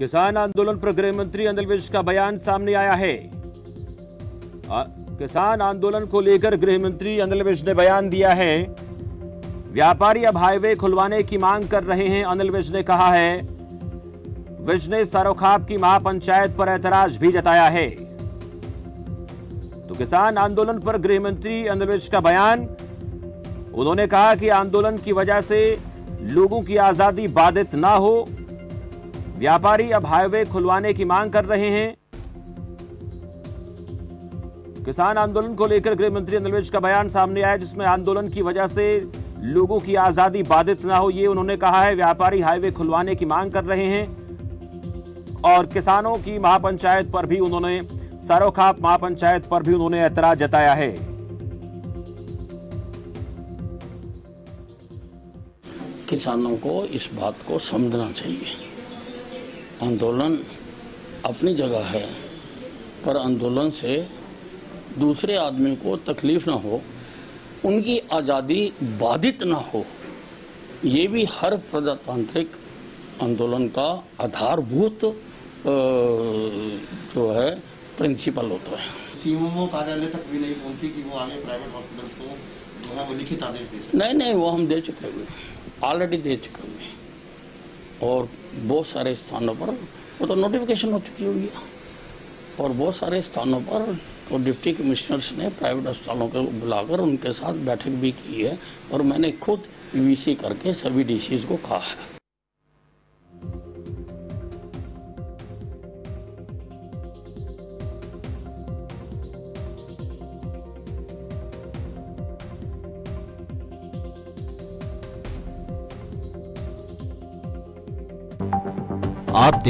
किसान आंदोलन पर गृह मंत्री अनिल विज का बयान सामने आया है। आ, किसान आंदोलन को लेकर गृह मंत्री अनिल विज ने बयान दिया है। व्यापारी अब हाईवे खुलवाने की मांग कर रहे हैं अनिल विज ने कहा है। विज ने सरोखाब की महापंचायत पर ऐतराज भी जताया है। तो किसान आंदोलन पर गृह मंत्री अनिल विज का बयान उन्होंने कहा कि आंदोलन की वजह से लोगों की आज़ादी बाधित ना हो व्यापारी अब हाईवे खुलवाने की मांग कर रहे हैं। किसान आंदोलन को लेकर गृह मंत्री अनिल विज का बयान सामने आया, जिसमें आंदोलन की वजह से लोगों की आज़ादी बाधित ना हो, ये उन्होंने कहा है। व्यापारी हाईवे खुलवाने की मांग कर रहे हैं और किसानों की महापंचायत पर भी उन्होंने सरोखाप महापंचायत पर भी उन्होंने ऐतराज जताया है। किसानों को इस बात को समझना चाहिए। आंदोलन अपनी जगह है पर आंदोलन से दूसरे आदमी को तकलीफ़ ना हो उनकी आज़ादी बाधित ना हो ये भी हर प्रजातांत्रिक आंदोलन का आधारभूत जो है प्रिंसिपल होता है। सीएमओ कार्यालय तक भी नहीं पहुँची कि वो आगे प्राइवेट हॉस्पिटल्स को जो है वो लिखित आदेश दे नहीं नहीं वो हम दे चुके हुए ऑलरेडी दे चुके हुए और बहुत सारे स्थानों पर, वो तो नोटिफिकेशन हो चुकी हुई है और बहुत सारे स्थानों पर तो डिप्टी कमिश्नर्स ने प्राइवेट अस्पतालों को बुलाकर उनके साथ बैठक भी की है और मैंने खुद वीसी करके सभी डीसीज को कहा है। आप